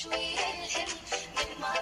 Kashmir in, in, in my